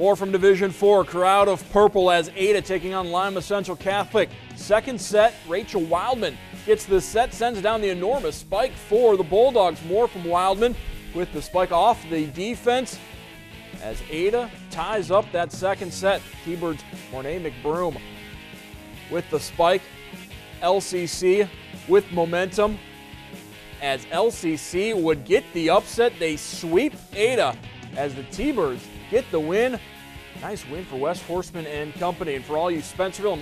More from Division 4, crowd of purple as Ada taking on Lima Central Catholic. Second set, Rachel Wildman gets the set, sends down the enormous spike for the Bulldogs. More from Wildman with the spike off the defense as Ada ties up that second set. T-Birds Mornay McBroom with the spike. LCC with momentum as LCC would get the upset. They sweep Ada as the T-Birds get the win. Nice win for West Horseman and company. And for all you Spencerville and